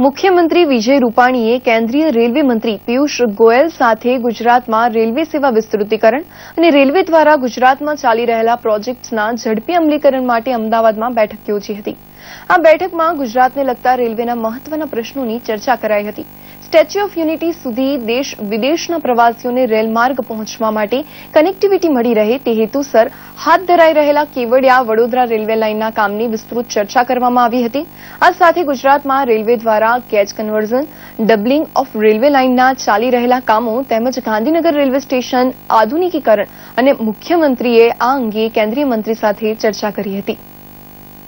મુખ્યમંત્રી વિજય રૂપાણીએ કેન્દ્રીય રેલવે મંત્રી પિયુષ ગોયલ સાથે ગુજરાતમાં રેલવે સેવા વિસ્તૃતીકરણ અને રેલવે દ્વારા ગુજરાતમાં ચાલી રહેલા પ્રોજેક્ટ્સના ઝડપી અમલીકરણ માટે અમદાવાદમાં બેઠક યોજી હતી. આ બેઠકમાં ગુજરાતને લગતા રેલવેના મહત્વના પ્રશ્નોની ચર્ચા કરાઈ હતી. સ્ટેચ્યુ ઓફ યુનિટી સુધી દેશ વિદેશના પ્રવાસીઓને રેલમાર્ગ પહોંચવા માટે કનેક્ટિવિટી મળી રહે તે હેતુસર હાથ ધરાઈ રહેલા કેવડિયા વડોદરા રેલવે લાઇનના કામની વિસ્તૃત ચર્ચા કરવામાં આવી હતી. આ સાથે ગુજરાતમાં રેલવે દ્વારા gauge conversion doubling of railway લાઇનના ચાલી રહેલા કામો તેમજ ગાંધીનગર રેલવે સ્ટેશન આધુનિકીકરણ અને મુખ્યમંત્રીએ આ અંગે કેન્દ્રીય મંત્રી સાથે ચર્ચા કરી હતી.